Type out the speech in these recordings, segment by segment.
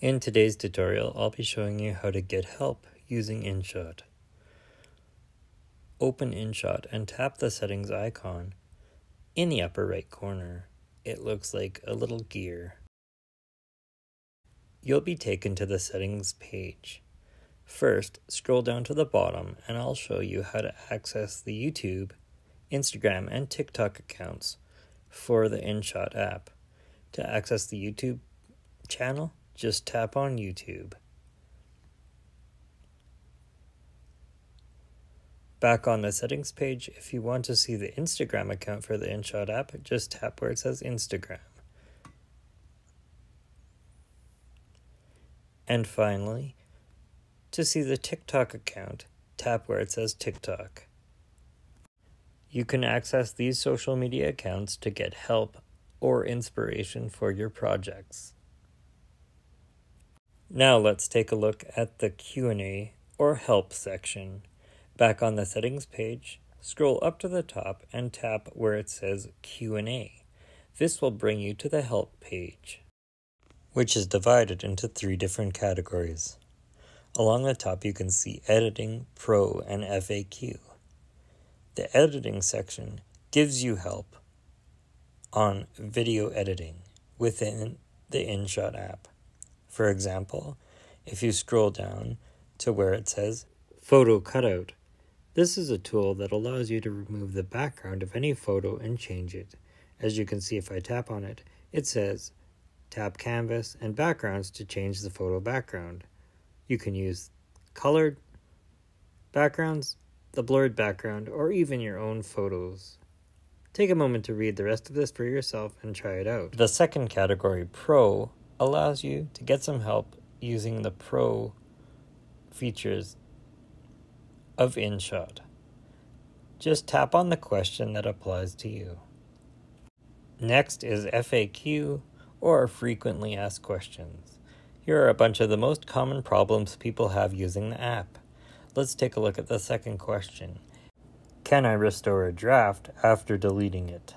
In today's tutorial, I'll be showing you how to get help using InShot. Open InShot and tap the settings icon in the upper right corner. It looks like a little gear. You'll be taken to the settings page. First, scroll down to the bottom and I'll show you how to access the YouTube, Instagram, and TikTok accounts for the InShot app. To access the YouTube channel, just tap on YouTube. Back on the settings page, if you want to see the Instagram account for the InShot app, just tap where it says Instagram. And finally, to see the TikTok account, tap where it says TikTok. You can access these social media accounts to get help or inspiration for your projects. Now let's take a look at the Q&A or help section. Back on the settings page, scroll up to the top and tap where it says Q&A. This will bring you to the help page, which is divided into three different categories. Along the top you can see editing, pro, and FAQ. The editing section gives you help on video editing within the InShot app. For example, if you scroll down to where it says Photo Cutout, this is a tool that allows you to remove the background of any photo and change it. As you can see if I tap on it, it says tap canvas and backgrounds to change the photo background. You can use colored backgrounds, the blurred background, or even your own photos. Take a moment to read the rest of this for yourself and try it out. The second category, Pro, allows you to get some help using the Pro features of InShot. Just tap on the question that applies to you. Next is FAQ, or Frequently Asked Questions. Here are a bunch of the most common problems people have using the app. Let's take a look at the second question. Can I restore a draft after deleting it?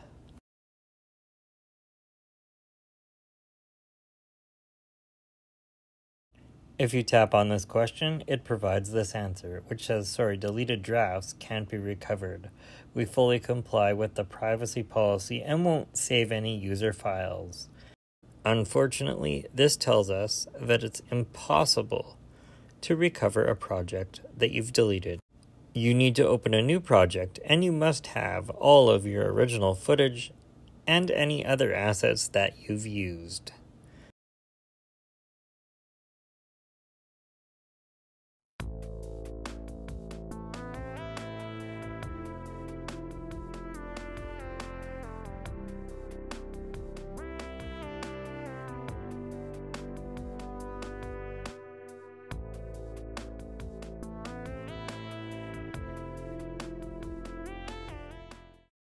If you tap on this question, it provides this answer, which says, sorry, deleted drafts can't be recovered. We fully comply with the privacy policy and won't save any user files. Unfortunately, this tells us that it's impossible to recover a project that you've deleted. You need to open a new project and you must have all of your original footage and any other assets that you've used.